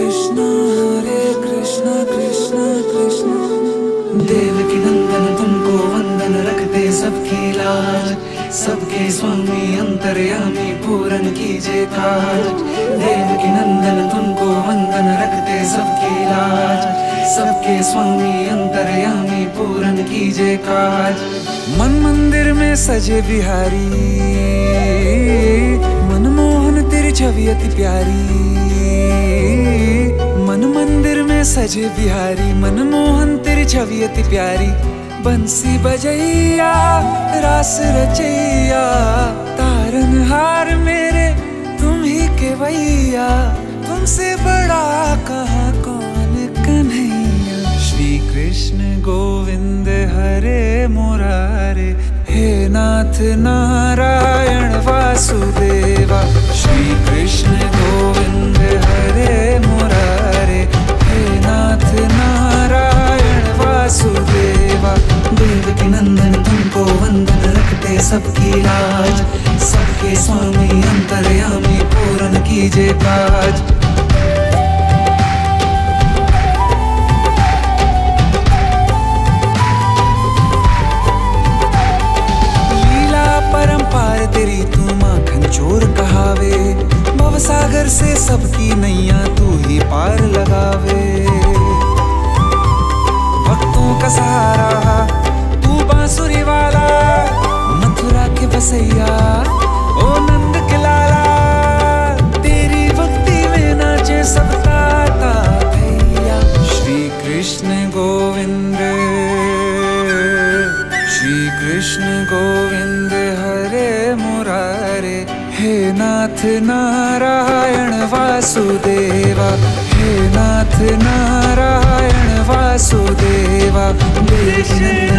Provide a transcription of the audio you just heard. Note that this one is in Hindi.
कृष्ण हरे कृष्ण कृष्ण कृष्ण। देव की नंदन तुमको वंदन रखते सबकी लाज। सबके स्वामी अंतर्यामी पूरन कीजे काज। देव की नंदन तुमको वंदन रखते सबके लाज। सबके स्वामी अंतर्यामी पूरन कीजे काज। मन मंदिर में सजे बिहारी। मनमोहन तेरी छवि अति प्यारी। में सजे बिहारी, मनमोहन, तेरी छवि अति प्यारी। बंसी बजैया, रास रचैया तारन हार मेरे, तुम ही के भैया तुमसे बड़ा कहा, कौन कन्हैया? श्री कृष्ण गोविंद हरे मुरारे, हे नाथ नारायण वासुदेवा। श्री कृष्ण सबकी राज, सबके स्वामी अंतर्यामी पूर्ण कीजे काज। तेरी तू माखन चोर कहावे, भव सागर से सबकी नैया तू ही पार लगावे। भक्तों का सहारा, तू वाला बसैया ओ नंद के लाला तेरी भक्ति में नाचे सब ताता भैया। श्री कृष्ण गोविंद, श्री कृष्ण गोविंद हरे मुरारे। हे नाथ नारायण वासुदेवा, हे नाथ नारायण वासुदेवा देव